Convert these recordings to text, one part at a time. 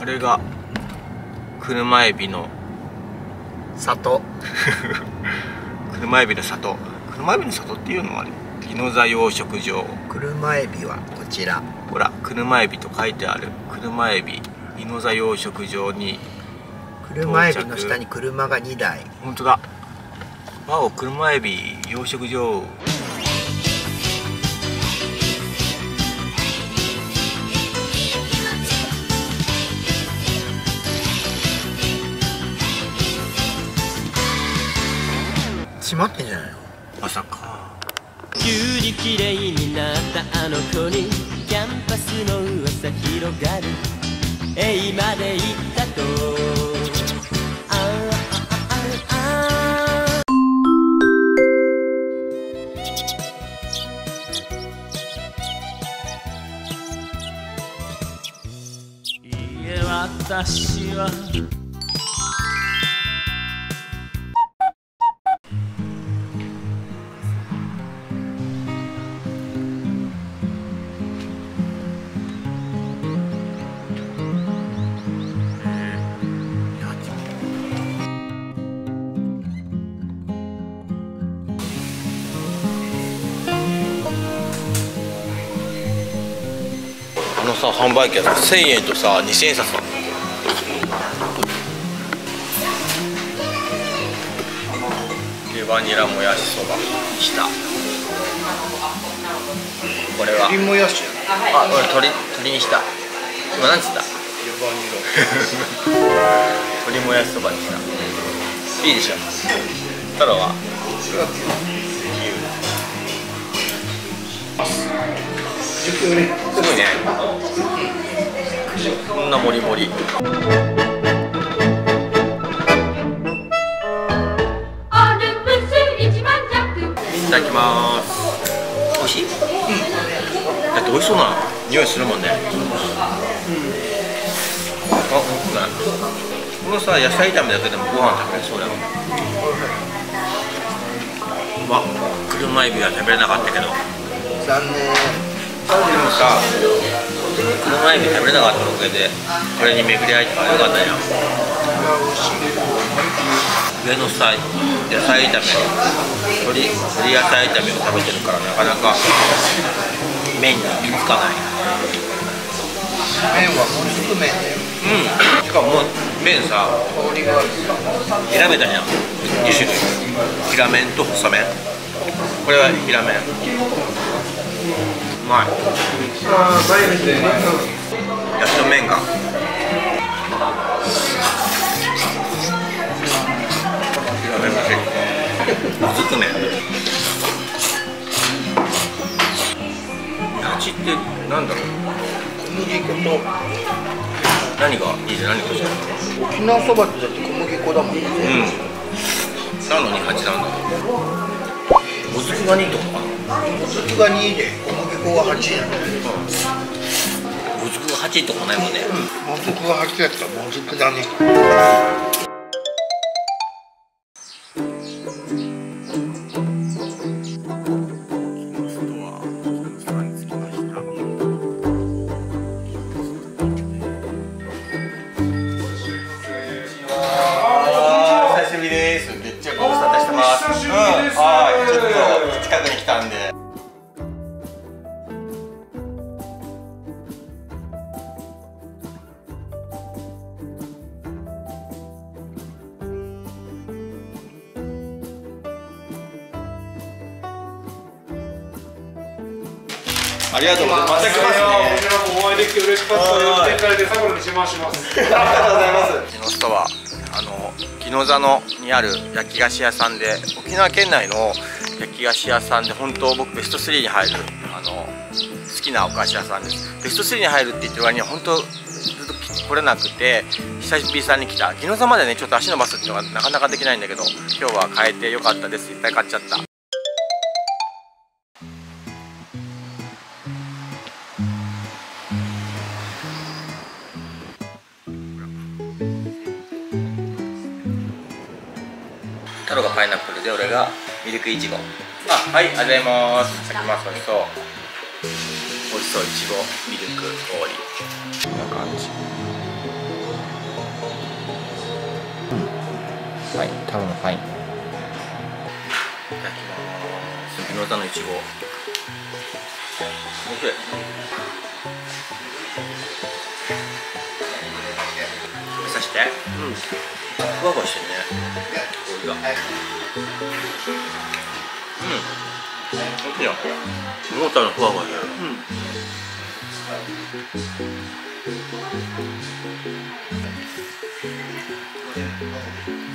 あれが車エビの里。車エビの里。車エビの里っていうのはあれ？宜野座養殖場。車エビはこちら。ほら車エビと書いてある。車エビ宜野座養殖場に車エビの下に車が2台。本当だ。わお車エビ養殖場閉まってんじゃないの？まさか。急に綺麗になったあの子にキャンパスの噂広がる。エイまで行ったと。あああああいいえ私はさ販売機は1000円とさ2000円札なのレバニラもやしそば。きた。これは。もやしあ俺鶏鶏にした。今なんつった？鶏もやしそばにした。いいでしょ。太郎は？すごいね。こんなもりもり。いアルプス一万弱。ただきます。美味しい、だって美味しそうな匂いするもんね。あ本当だ。このさ野菜炒めだけでもご飯食べれそうだよ。わ車エビは食べれなかったけど。残念でもさ車エビ食べれなかったおかげでこれに巡り合えたかよかったやん上のさ野菜炒め鶏鶏野菜炒めを食べてるからなかなか麺に行き着かない。麺はもずく麺だようんしかももう麺さ選べたじゃん2種類平麺と細麺これは平麺まい。焼きの麺が。平麺だしもずく麺八ってなんだろう？小麦粉と。何がいいじゃん？何がいいじゃん沖縄そばってだって小麦粉だもんね。うん。なのに八なんだもずくが2ってことかな。もずくが2で。小麦粉が8やもずくが8ってことないもんねもずくが8やったらもずくだね久しぶりです。めっちゃご無沙汰してます。久しぶりですうん、はい、ちょっと近くに来たんで。ありがとうございます。また来ますね。こちらもお会いできて嬉しかったはいです。展開でサボルに自慢します。ありがとうございます。木の下はあの木の座のにある焼き菓子屋さんで沖縄県内の焼き菓子屋さんで本当僕ベスト3に入るあの好きなお菓子屋さんです。ベスト3に入るって言ってる割には本当ずっと来れなくて久しぶりに来た木の座までねちょっと足伸ばすっていうのがなかなかできないんだけど今日は買えてよかったです。いっぱい買っちゃった。太郎がパイナップルで俺がミルクいちごあはいありがとうございます。先ますおいしそう。おいしそういちごミルク氷。こんな感じ、はい太郎のパイいただきます。木村のいちごおい。しいそして？うん。ふわふわしてるね。氷がうん。美味しいな思ったのふわふわるで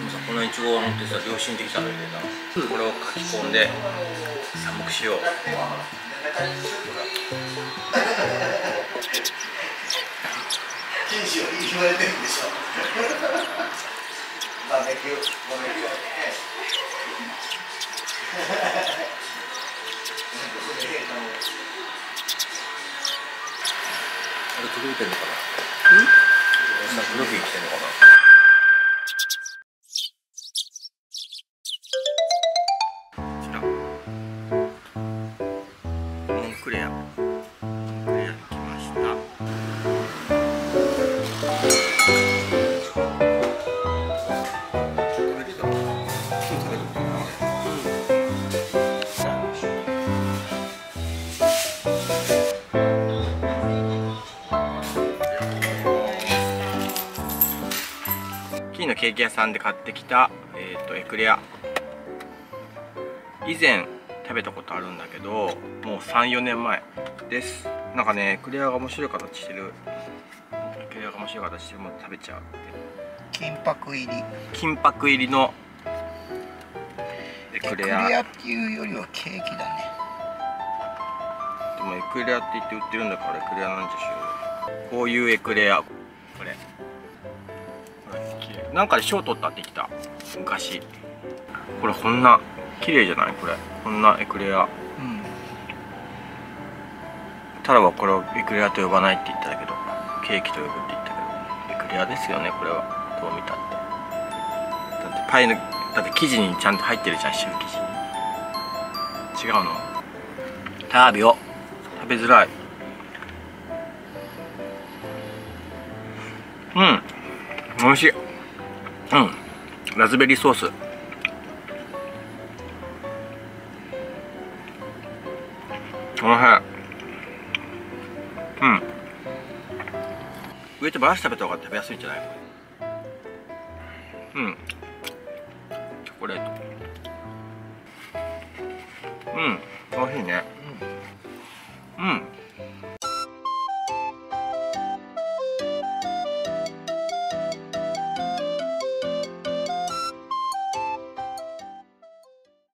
もさこのいちごは本当にさ良心的なんだけどさ、これを書き込んで寒くしよう。禁止を言われてるんでしょ。バーベキューバーベキューこれ届いてるのかな。うん？なんか届きに来てるのかなケーキ屋さんで買ってきた、えー、とエクレア。以前食べたことあるんだけどもう34年前です。なんかねエクレアが面白い形してる。エクレアが面白い形してるもの食べちゃう金箔入り。金箔入りのエクレア。エクレアっていうよりはケーキだね。でもエクレアって言って売ってるんだからエクレアなんでしょうこういうエクレアなんかで賞取ったって言ってた。昔。これこんな綺麗じゃない？これ。こんなエクレア。うん。タラはこれをエクレアと呼ばないって言ったけどケーキと呼ぶって言ったけどエクレアですよねこれは。どう見たって。だってパイのだって生地にちゃんと入ってるじゃんシュー生地に。違うの？タービオ食べづらい。うん。美味しいうん。ラズベリーソース。おいしい。うん。上とバラし食べた方が食べやすいんじゃない？うん。チョコレート。うん。美味しいね。